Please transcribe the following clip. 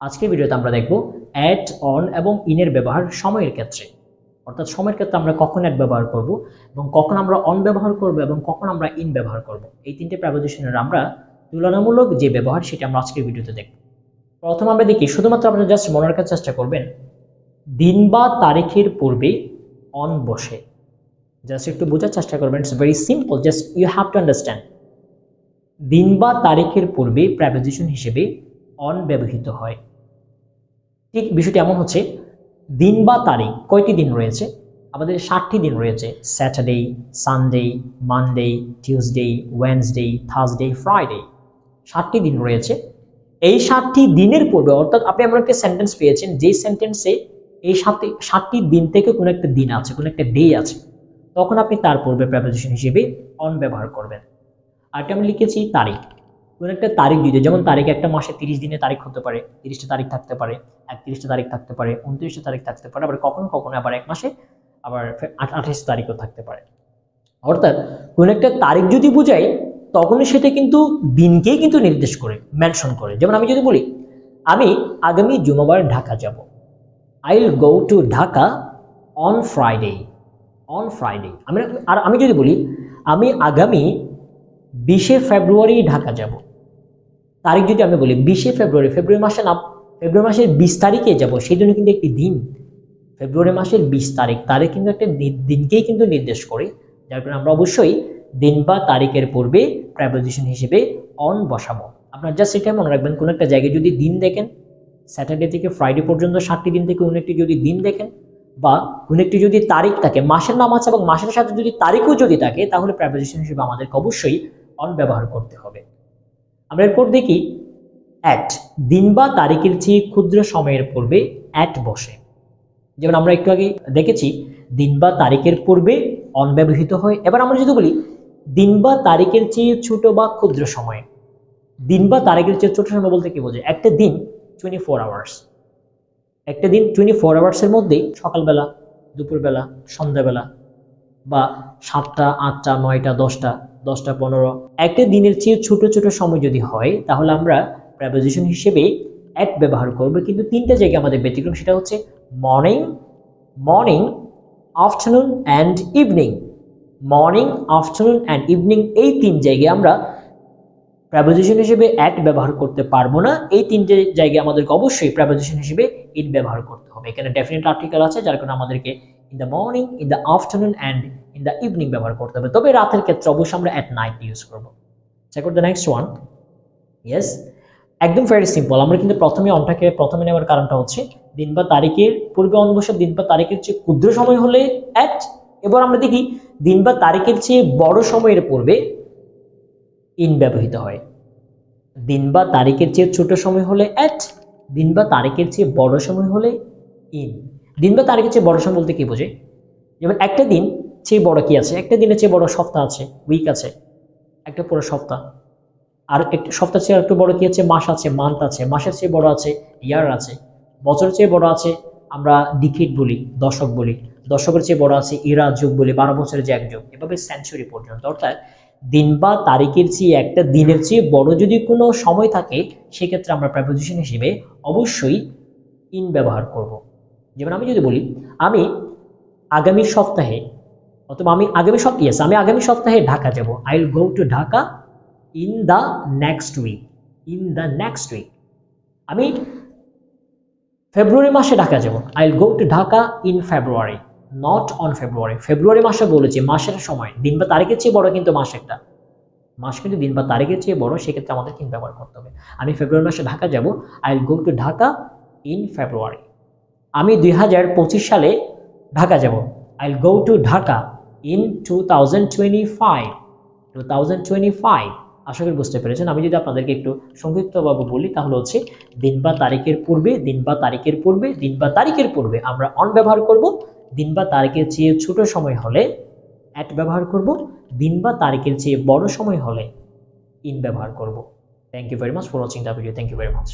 আজকের ভিডিওতে আমরা দেখব অ্যাট অন এবং ইনের ব্যবহার সময়ের ক্ষেত্রে। অর্থাৎ সময়ের ক্ষেত্রে আমরা কখন অ্যাট ব্যবহার করব এবং কখন আমরা অন ব্যবহার করব এবং কখন আমরা ইন ব্যবহার করব। এই তিনটে প্রাপোজিশনের আমরা তুলনামূলক যে ব্যবহার, সেটা আমরা আজকের ভিডিওতে দেখব। প্রথম আমরা দেখি, শুধুমাত্র আপনারা জাস্ট মনে রাখার চেষ্টা করবেন, দিন বা তারিখের পূর্বে অন বসে। জাস্ট একটু বোঝার চেষ্টা করবেন it's very simple just you have to understand দিন বা তারিখের পূর্বে প্রাপোজিশন হিসেবে অন ব্যবহৃত হয়। ঠিক বিষয়টি এমন হচ্ছে, দিন বা তারিখ, কয়টি দিন রয়েছে? আমাদের ষাটটি দিন রয়েছে, Saturday, Sunday, Monday, Tuesday, Wednesday, Thursday, Friday. ষাটটি দিন রয়েছে। এই ষাটটি দিনের পূর্বে, অর্থাৎ আপনি এমন একটা সেন্টেন্স পেয়েছেন, যেই সেন্টেন্সে এই সাতটি ষাটটি দিন থেকে কোনো একটা দিন আছে, কোনো একটা ডে আছে, তখন আপনি তার পূর্বে প্রেপোজিশন হিসেবে অন ব্যবহার করবেন। আরটা আমি লিখেছি তারিখ। কোনো একটা তারিখ দিতে যেমন তারিখ একটা মাসে তিরিশ দিনে তারিখ হতে পারে, তিরিশটা তারিখ থাকতে পারে, একত্রিশটা তারিখ থাকতে পারে, উনত্রিশটা তারিখ থাকতে পারে, আবার কখনো কখনো আবার এক মাসে আবার আঠাশ তারিখও থাকতে পারে। অর্থাৎ কোনো একটা তারিখ যদি বোঝায় তখনই সেটা কিন্তু দিনকেই কিন্তু নির্দেশ করে মেনশন করে। যেমন আমি যদি বলি, আমি আগামী জুমাবার ঢাকা যাব। I will go to Dhaka on Friday on Friday আমি আর আমি যদি বলি, আমি আগামী বিশে ফেব্রুয়ারি ঢাকা যাব। তারিখ যদি আমি বলি, বিশে ফেব্রুয়ারি ফেব্রুয়ারি মাসে না, ফেব্রুয়ারি মাসের বিশ তারিখে যাব সেই জন্য কিন্তু একটি দিন। ফেব্রুয়ারি মাসের বিশ তারিখ তারিখ কিন্তু একটা দিনকেই কিন্তু নির্দেশ করে, যার কারণে আমরা অবশ্যই দিন বা তারিখের পূর্বে প্রাইপোজিশন হিসেবে অন বসাবো। আপনার জাস্ট সেটাই মনে রাখবেন, কোনো একটা জায়গায় যদি দিন দেখেন স্যাটারডে থেকে ফ্রাইডে পর্যন্ত ষাটটি দিন থেকে কোনো একটি যদি দিন দেখেন, বা কোনো একটি যদি তারিখ থাকে, মাসের নাম আছে এবং মাসের সাথে যদি তারিখও যদি থাকে, তাহলে প্রাইপোজিশন হিসেবে আমাদেরকে অবশ্যই অন ব্যবহার করতে হবে। আমরা এরপর দেখি অ্যাট দিন বা তারিখের চেয়ে ক্ষুদ্র সময়ের পূর্বে অ্যাট বসে। যেমন আমরা একটু আগে দেখেছি, দিন বা তারিখের পূর্বে অন ব্যবহৃত হয়। এবার আমরা যদি বলি, দিন বা তারিখের চেয়ে ছোট বা ক্ষুদ্র সময়। দিন বা তারিখের চেয়ে ছোট সময় বলতে কি বোঝে একটা দিন টোয়েন্টি ফোর আওয়ার্স একটা দিন টোয়েন্টি ফোর আওয়ার্সের মধ্যে সকালবেলা, দুপুরবেলা, সন্ধ্যাবেলা বা সাতটা, আটটা, নয়টা, দশটা দশটা, পনেরো। একটা দিনের চেয়ে ছোট ছোট সময় যদি হয়, তাহলে আমরা প্রেপোজিশন হিসেবে অ্যাট ব্যবহার করব। কিন্তু তিনটা জায়গায় আমাদের ব্যতিক্রম সেটা হচ্ছে morning morning afternoon and evening morning afternoon and evening এই তিন জায়গায় আমরা প্রেপোজিশন হিসেবে অ্যাট ব্যবহার করতে পারব না। এই তিনটে জায়গায় আমাদেরকে অবশ্যই প্রেপোজিশন হিসেবে ইট ব্যবহার করতে হবে। এখানে ডেফিনেট আর্টিকেল আছে, যার কারণে আমাদেরকে in the morning in the afternoon and in the evening ব্যবহার করতে হবে। তবে রাতের ক্ষেত্রে অবশ্যই আমরা অ্যাট নাইট ইউজ করব। Check the next one yes একদম ভেরি সিম্পল আমরা কিন্তু প্রথমে অনটাকে, প্রথমে নেওয়ার কারণটা হচ্ছে, দিন বা তারিখের পূর্বে অন বসে দিন বা তারিখের চেয়ে ক্ষুদ্র সময় হলে অ্যাট এবার আমরা দেখি, দিন বা তারিখের চেয়ে বড় সময়ের পূর্বে ইন ব্যবহৃত হয়। দিন বা তারিখের চেয়ে ছোট সময় হলে অ্যাট দিন বা তারিখের চেয়ে বড় সময় হলে ইন দিন বা তারিখের চেয়ে বড় সময় বলতে কি বোঝে? যেমন একটা দিন চেয়ে বড় কি আছে? একটা দিনের চেয়ে বড় সপ্তাহ আছে উইক আছে, একটা পুরো সপ্তাহ। আর একটা সপ্তাহ চেয়ে একটু বড় কি আছে? মাস আছে মান্থ আছে, মাসের চেয়ে বড় আছে ইয়ার আছে। বছরের চেয়ে বড় আছে, আমরা ডিকেট বলি, দশক বলি। দশকের চেয়ে বড় আছে ইরা যুগ বলি, বারো বছরের যে এক যুগ, এভাবে সেঞ্চুরি পর্যন্ত। অর্থাৎ দিন বা তারিখের চেয়ে একটা দিনের চেয়ে বড় যদি কোনো সময় থাকে, সেক্ষেত্রে আমরা প্রেপোজিশন হিসেবে অবশ্যই ইন ব্যবহার করব। যেমন আমি যদি বলি, আমি আগামী সপ্তাহে, অথবা আমি আগামী সপ্তাহে ইয়েস আমি আগামী সপ্তাহে ঢাকা যাব। I will go to Dhaka in the next week in the next week আমি ফেব্রুয়ারি মাসে ঢাকা যাব। I will go to Dhaka in February not on February ফেব্রুয়ারি মাসে বলেছি, মাসের সময়। দিন বা তারিখের চেয়ে বড় কিন্তু মাস একটা। মাস কিন্তু দিন বা তারিখের চেয়ে বড়, সেক্ষেত্রে আমাদের কিন্তু ব্যবহার করতে হবে। আমি ফেব্রুয়ারি মাসে ঢাকা যাব। I will go to Dhaka in February আমি দুই হাজার পঁচিশ সালে ঢাকা যাব। I will go to Dhaka in two thousand twenty five two thousand twenty five আশা করি বুঝতে পেরেছেন। আমি যদি আপনাদেরকে একটু সংক্ষিপ্তভাবে বলি, তাহলে হচ্ছে দিন বা তারিখের পূর্বে, দিন বা তারিখের পূর্বে, দিন বা তারিখের পূর্বে আমরা অন ব্যবহার করব। দিন বা তারিখের চেয়ে ছোট সময় হলে অ্যাট ব্যবহার করব। দিন বা তারিখের চেয়ে বড় সময় হলে ইন ব্যবহার করব। Thank you very much for watching the video thank you very much